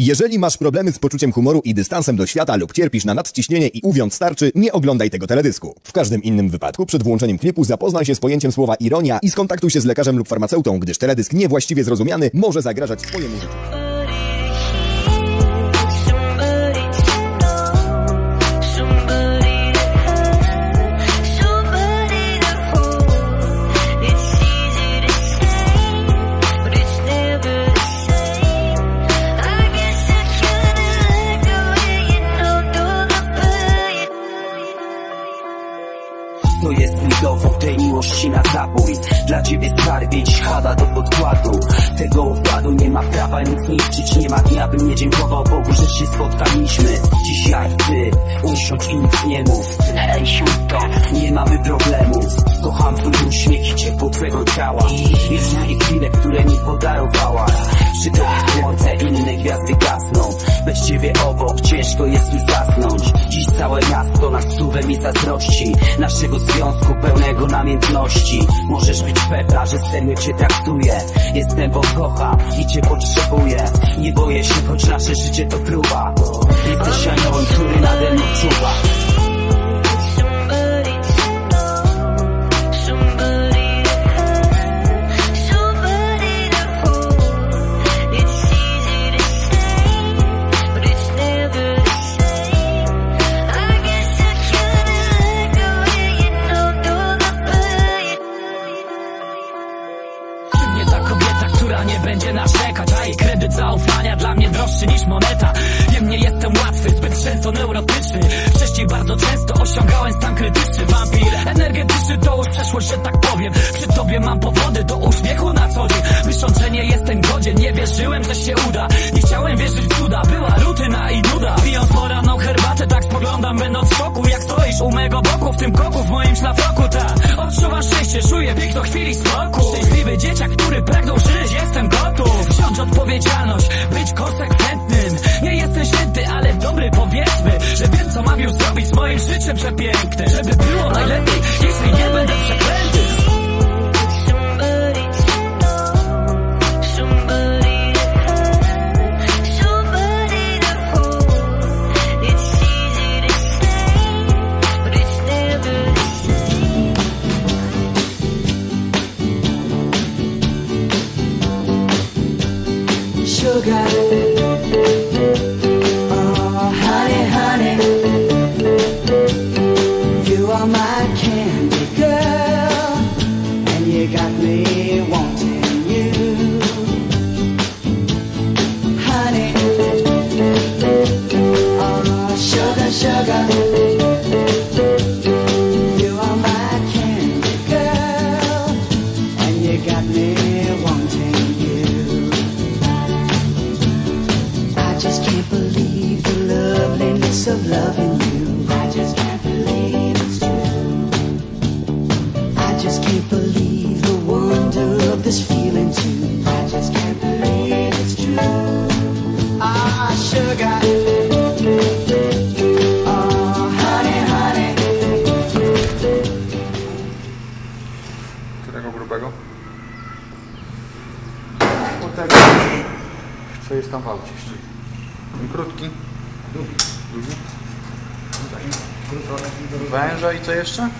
Jeżeli masz problemy z poczuciem humoru i dystansem do świata lub cierpisz na nadciśnienie i uwiąd starczy, nie oglądaj tego teledysku. W każdym innym wypadku przed włączeniem klipu zapoznaj się z pojęciem słowa ironia i skontaktuj się z lekarzem lub farmaceutą, gdyż teledysk niewłaściwie zrozumiany może zagrażać twojemu życiu. To jest mój dowód tej miłości na zabój Dla ciebie skarbie dziś chada do podkładu. Tego układu nie ma prawa nic niszczyć Nie ma dnia bym nie dziękował Bogu, że się spotkaliśmy. I ty Usiądź i nic nie mów. Siódko, nie mamy problemów Kocham twój uśmiech i ciepło twego ciała. I wszystkie chwile, które mi podarowałaś Przy tobie słońce, inne gwiazdy gasną. Bez ciebie obok ciężko jest mi zasnąć. Dziś całe miasto na stówę mi zazdrości. Naszego związku pełnego namiętności. Możesz być pewna, że serio cię traktuję. Jestem, bo kocham i cię potrzebuję. Nie boję się, choć nasze życie to próba. Jesteś aniołem, który nade mną czuwa narzekać A jej kredyt zaufania dla mnie droższy niż moneta. Wiem, nie jestem łatwy, często neurotyczny. Wcześniej bardzo często osiągałem stan krytyczny. Wampir energetyczny to już przeszłość, że tak powiem. Przy tobie mam powody do uśmiechu na co dzień. Myśląc, że nie jestem godzien, nie wierzyłem, że się uda. Nie chciałem wierzyć w cuda, była rutyna i nuda. Pijąc poranną herbatę, tak spoglądam będąc w szoku. Jak stoisz u mego boku, w tym koku, w moim szlafroku, tak. Odczuwam szczęście, czuję piękno chwili spokój Szczęśliwy dzieciak, który pragnął żyć, jestem gotów. Wziąć odpowiedzialność, być konsekwentnym. Nie jestem święty, ale dobry życiem przepięknym Żeby było najlepiej, candy girl. And you got me Którego grubego? O tego, co jest tam w aucie jeszcze. Krótki. Długi. Długi. Węża i co jeszcze?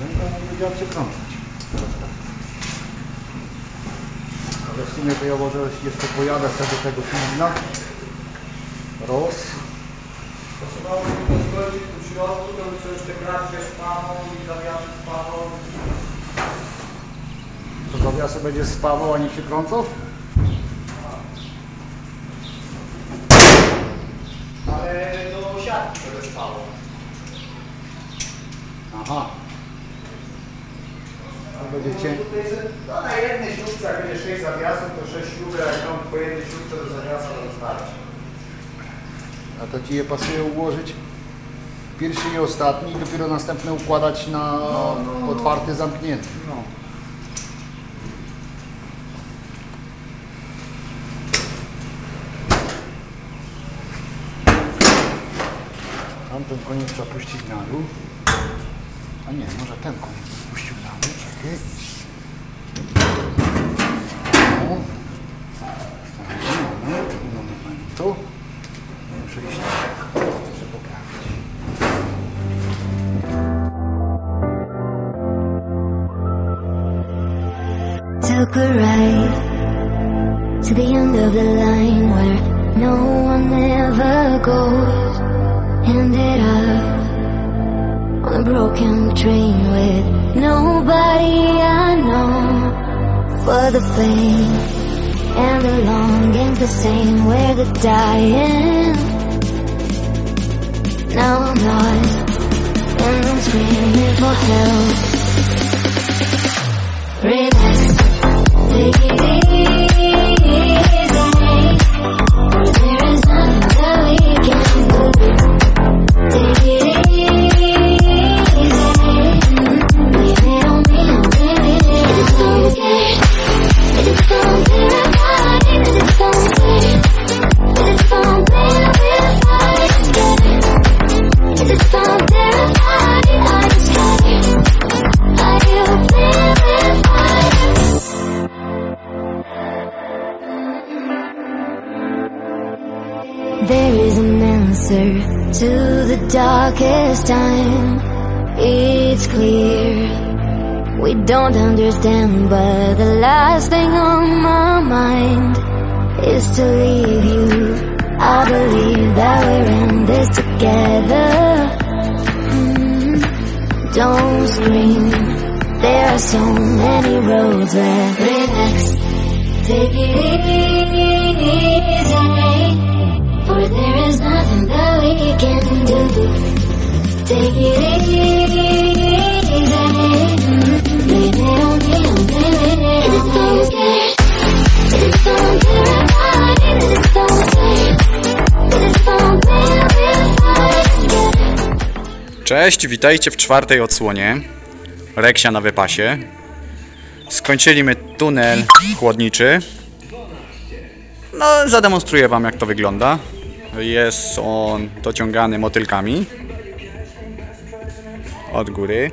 Węża nie będzie przekrącać. To ja może jeszcze pojadę sobie tego filmina. Roz. Potrzebowało mi pozwolić tu w środku, to by co jeszcze kratkę spawał i zawiasy spawał. To zawiasy będzie spawał, a nie się krącał? Ale do siatki to spało. Aha. To będzie se- No na jednej śrubce, jak będzie 6 zawiasów, to 6 śrubek, jak mam po jednej śrubce do zawiasa, to starczy. A to ci je pasuje ułożyć pierwszy i ostatni i dopiero następne układać na otwarty, zamknięty. No. Tamten koniec trzeba puścić na dół. A nie, może ten koniec poprawić. Took a ride to the end of the line where no one ever goes. Ended up on a broken train with nobody I know. for the pain and the longing's the same. We're the dying. Now I'm lost and I'm screaming for help. Relax, take it easy. There is an answer to the darkest time. It's clear. We don't understand, but the last thing on my mind is to leave you. I believe that we're in this together. Mm, Don't scream. There are so many roads left. Relax. Take it easy. Cześć, witajcie w czwartej odsłonie Reksia na wypasie. Skończyliśmy tunel chłodniczy. No, zademonstruję Wam jak to wygląda. Jest on dociągany motylkami od góry.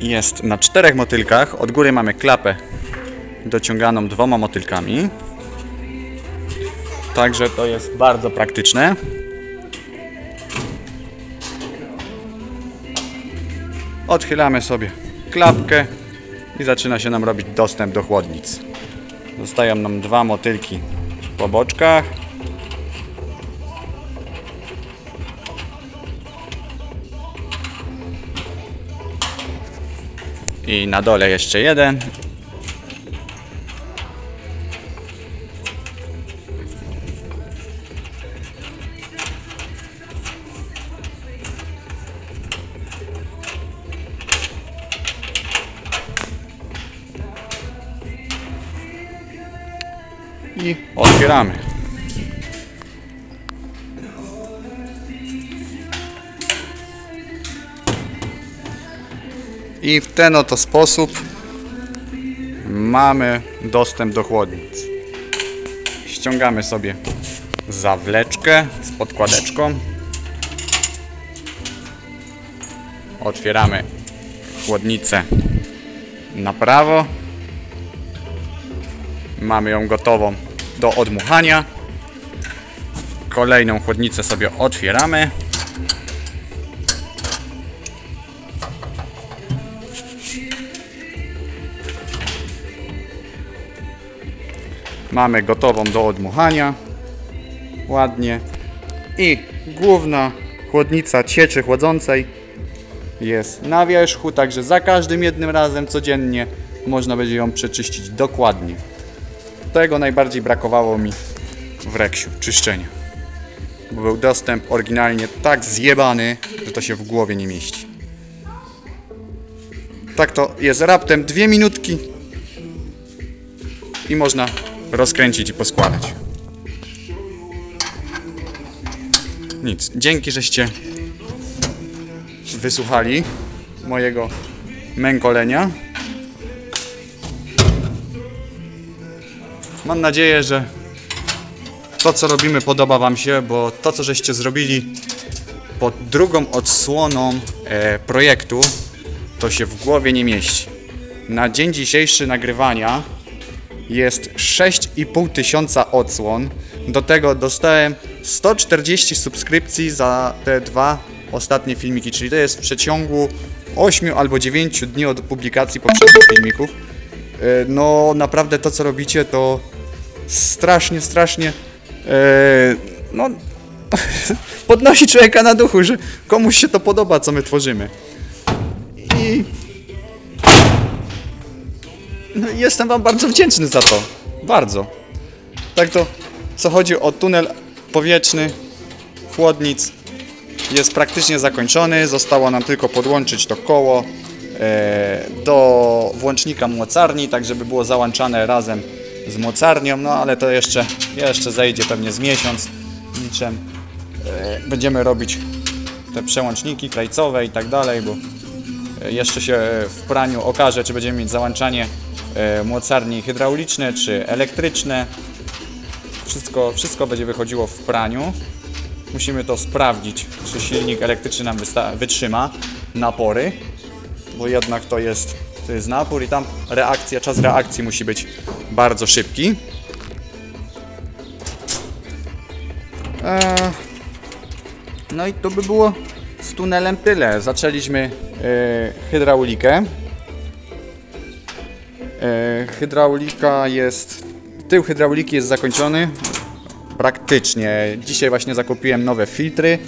Jest na czterech motylkach. Od góry mamy klapę dociąganą dwoma motylkami. Także to jest bardzo praktyczne. Odchylamy sobie klapkę i zaczyna się nam robić dostęp do chłodnic. Zostają nam dwa motylki po boczkach. I na dole jeszcze jeden. I w ten oto sposób mamy dostęp do chłodnic. Ściągamy sobie zawleczkę z podkładeczką. Otwieramy chłodnicę na prawo. Mamy ją gotową do odmuchania. Kolejną chłodnicę sobie otwieramy. Mamy gotową do odmuchania. Ładnie. I główna chłodnica cieczy chłodzącej jest na wierzchu, także za każdym jednym razem codziennie można będzie ją przeczyścić dokładnie. Tego najbardziej brakowało mi w Reksiu, czyszczenia. Bo był dostęp oryginalnie tak zjebany, że to się w głowie nie mieści. Tak to jest raptem dwie minutki i można rozkręcić i poskładać. Nic. Dzięki, żeście wysłuchali mojego mękolenia. Mam nadzieję, że to co robimy podoba Wam się, bo to co żeście zrobili pod drugą odsłoną e, projektu, to się w głowie nie mieści. Na dzień dzisiejszy nagrywania jest 6,5 tysiąca odsłon. Do tego dostałem 140 subskrypcji za te dwa ostatnie filmiki, czyli to jest w przeciągu 8 albo 9 dni od publikacji poprzednich filmików. E, No naprawdę to co robicie to strasznie, strasznie e, no podnosi człowieka na duchu, że komuś się to podoba, co my tworzymy. Jestem Wam bardzo wdzięczny za to. Bardzo. Tak to, co chodzi o tunel powietrzny chłodnic, jest praktycznie zakończony. Zostało nam tylko podłączyć to koło e, do włącznika mocarni, tak żeby było załączane razem z mocarnią, no ale to jeszcze, jeszcze zejdzie pewnie z miesiąc liczę. E, będziemy robić te przełączniki krajcowe i tak dalej, bo e, jeszcze się w praniu okaże, czy będziemy mieć załączanie mocarni hydrauliczne, czy elektryczne. Wszystko, wszystko będzie wychodziło w praniu. Musimy to sprawdzić, czy silnik elektryczny nam wytrzyma napory, bo jednak to jest, to jest napór i tam reakcja, czas reakcji musi być bardzo szybki. Eee, no i to by było z tunelem tyle. Zaczęliśmy e, hydraulikę. E, hydraulika jest. Tył hydrauliki jest zakończony. Praktycznie. Dzisiaj właśnie zakupiłem nowe filtry.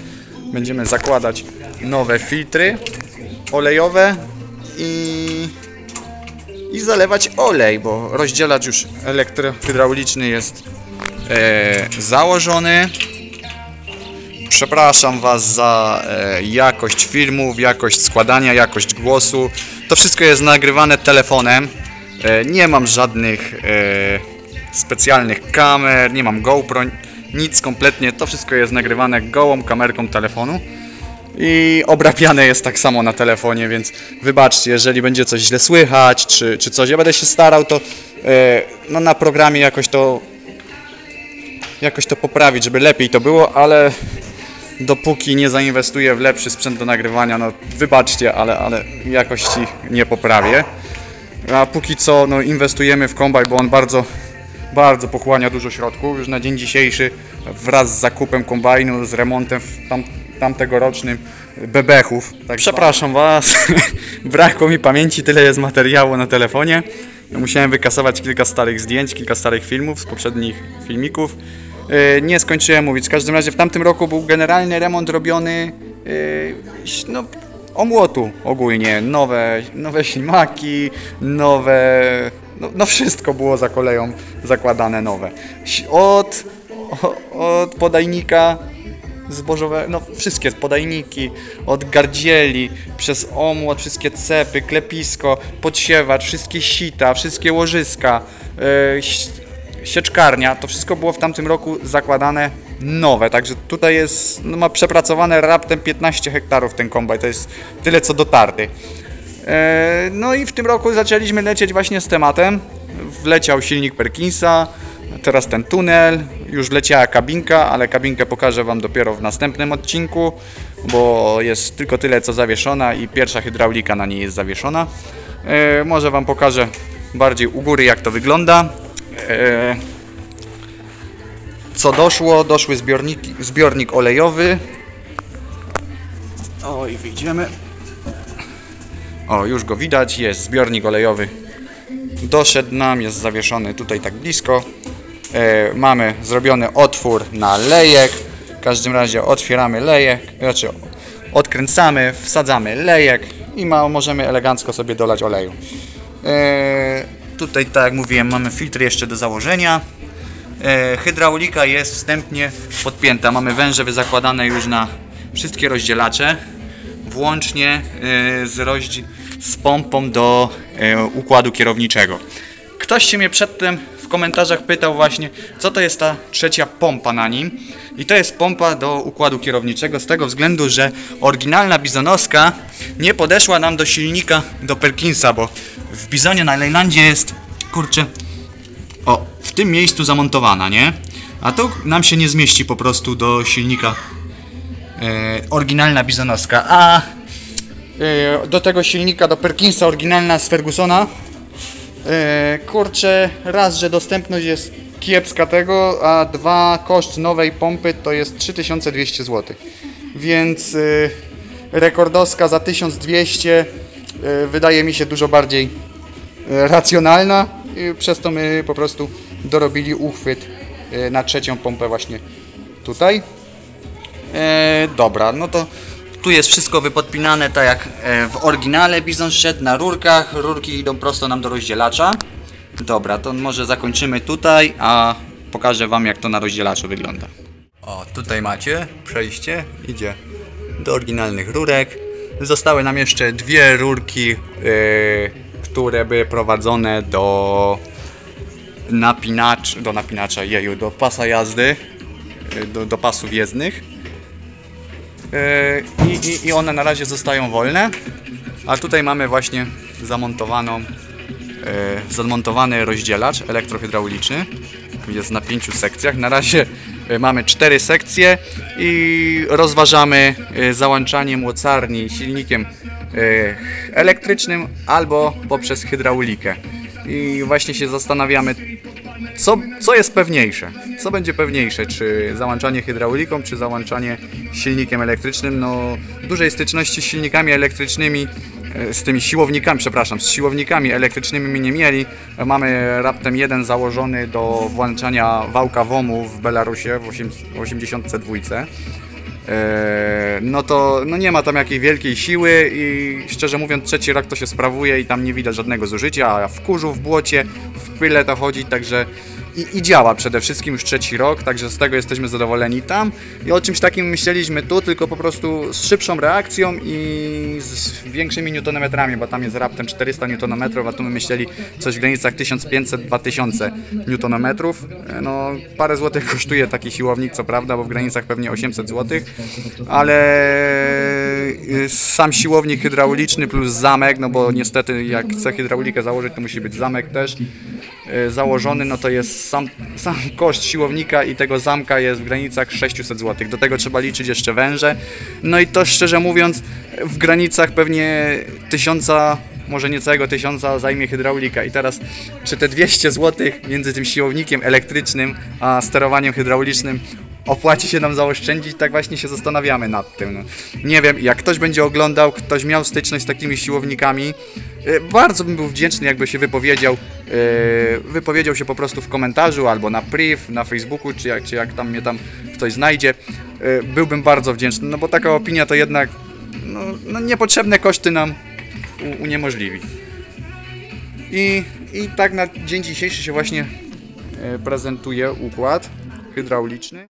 Będziemy zakładać nowe filtry olejowe i, i zalewać olej, bo rozdzielacz już elektrohydrauliczny jest e, założony. Przepraszam Was za e, jakość filmów, jakość składania, jakość głosu. To wszystko jest nagrywane telefonem. E, nie mam żadnych e, specjalnych kamer, nie mam GoPro, nic kompletnie. To wszystko jest nagrywane gołą kamerką telefonu i obrabiane jest tak samo na telefonie, więc wybaczcie, jeżeli będzie coś źle słychać, czy, czy coś. Ja będę się starał to e, no, na programie jakoś to jakoś to poprawić, żeby lepiej to było, ale dopóki nie zainwestuję w lepszy sprzęt do nagrywania, no wybaczcie, ale, ale jakości nie poprawię. A póki co no, inwestujemy w kombaj, bo on bardzo, bardzo pochłania dużo środków. Już na dzień dzisiejszy wraz z zakupem kombajnu, z remontem w tam, tamtegorocznym bebechów. Tak przepraszam Was, brakło mi pamięci, tyle jest materiału na telefonie. Musiałem wykasować kilka starych zdjęć, kilka starych filmów z poprzednich filmików. Yy, Nie skończyłem mówić. W każdym razie w tamtym roku był generalny remont robiony yy, no, omłotu ogólnie. Nowe, nowe ślimaki, nowe. No, no wszystko było za koleją zakładane nowe. Od, od podajnika zbożowe, no wszystkie podajniki, od gardzieli, przez omłot, wszystkie cepy, klepisko, podsiewacz, wszystkie sita, wszystkie łożyska, yy, sieczkarnia, to wszystko było w tamtym roku zakładane nowe, także tutaj jest, no ma przepracowane raptem 15 hektarów ten kombaj, to jest tyle co dotarty. E, No i w tym roku zaczęliśmy lecieć właśnie z tematem. Wleciał silnik Perkinsa, teraz ten tunel, już leciała kabinka, ale kabinkę pokażę Wam dopiero w następnym odcinku, bo jest tylko tyle co zawieszona i pierwsza hydraulika na niej jest zawieszona. E, Może Wam pokażę bardziej u góry jak to wygląda. Co doszło? Doszły zbiorniki, zbiornik olejowy. Oj, wyjdziemy. O, już go widać, jest zbiornik olejowy. Doszedł nam, jest zawieszony tutaj tak blisko. E, mamy zrobiony otwór na lejek. W każdym razie otwieramy lejek, znaczy odkręcamy, wsadzamy lejek i ma, możemy elegancko sobie dolać oleju. E, tutaj, tak jak mówiłem, mamy filtr jeszcze do założenia. E, hydraulika jest wstępnie podpięta. Mamy węże zakładane już na wszystkie rozdzielacze, włącznie e, z, rozdzi- z pompą do e, układu kierowniczego. Ktoś się mnie przedtem w komentarzach pytał właśnie, co to jest ta trzecia pompa na nim. I to jest pompa do układu kierowniczego z tego względu, że oryginalna bizonowska nie podeszła nam do silnika do Perkinsa, bo w bizonie na Leylandzie jest, kurczę, tym miejscu zamontowana, nie? A to nam się nie zmieści po prostu do silnika. E, oryginalna bizonowska. A e, do tego silnika, do Perkinsa oryginalna z Fergusona. E, kurczę, raz, że dostępność jest kiepska tego, a dwa, koszt nowej pompy to jest 3200 zł. Więc e, rekordowska za 1200 e, wydaje mi się dużo bardziej e, racjonalna. I przez to my po prostu dorobili uchwyt e, na trzecią pompę właśnie tutaj. E, dobra, no to tu jest wszystko wypodpinane tak jak e, w oryginale Bizon szedł na rurkach. Rurki idą prosto nam do rozdzielacza. Dobra, to może zakończymy tutaj, a pokażę Wam jak to na rozdzielaczu wygląda. O, tutaj macie przejście, idzie do oryginalnych rurek. Zostały nam jeszcze dwie rurki, e, które były prowadzone do napinacz, do napinacza, jeju, do pasa jazdy, e, do, do pasów jezdnych. E, I, i, I one na razie zostają wolne. A tutaj mamy właśnie zamontowaną, e, zamontowany rozdzielacz elektrohydrauliczny. Jest na pięciu sekcjach. Na razie mamy cztery sekcje i rozważamy załączanie mocarni silnikiem elektrycznym albo poprzez hydraulikę. I właśnie się zastanawiamy, co, co jest pewniejsze? Co będzie pewniejsze? Czy załączanie hydrauliką, czy załączanie silnikiem elektrycznym? No, dużej styczności z silnikami elektrycznymi, e, z tymi siłownikami, przepraszam, z siłownikami elektrycznymi nie mieli. Mamy raptem jeden założony do włączania wałka WOMU w Belarusie w 8 82. E, no to no nie ma tam jakiej wielkiej siły i szczerze mówiąc trzeci rok to się sprawuje i tam nie widać żadnego zużycia, a w kurzu, w błocie, w pyle to chodzi, także i, i działa. Przede wszystkim już trzeci rok, także z tego jesteśmy zadowoleni tam. I o czymś takim myśleliśmy tu, tylko po prostu z szybszą reakcją i z większymi newtonometrami, bo tam jest raptem 400 newtonometrów, a tu my myśleli coś w granicach 1500-2000 newtonometrów. No parę złotych kosztuje taki siłownik, co prawda, bo w granicach pewnie 800 złotych, ale y, sam siłownik hydrauliczny plus zamek, no bo niestety jak chce hydraulikę założyć, to musi być zamek też założony, no to jest sam, sam koszt siłownika i tego zamka jest w granicach 600 zł. Do tego trzeba liczyć jeszcze węże. No i to szczerze mówiąc w granicach pewnie tysiąca może niecałego tysiąca zajmie hydraulika. I teraz, czy te 200 zł między tym siłownikiem elektrycznym a sterowaniem hydraulicznym opłaci się nam zaoszczędzić? Tak właśnie się zastanawiamy nad tym. No. Nie wiem, jak ktoś będzie oglądał, ktoś miał styczność z takimi siłownikami, y, bardzo bym był wdzięczny, jakby się wypowiedział, y, wypowiedział się po prostu w komentarzu albo na priv, na Facebooku, czy jak, czy jak tam mnie tam ktoś znajdzie. Y, Byłbym bardzo wdzięczny, no bo taka opinia to jednak no, no niepotrzebne koszty nam uniemożliwi. I, I tak na dzień dzisiejszy się właśnie prezentuje układ hydrauliczny.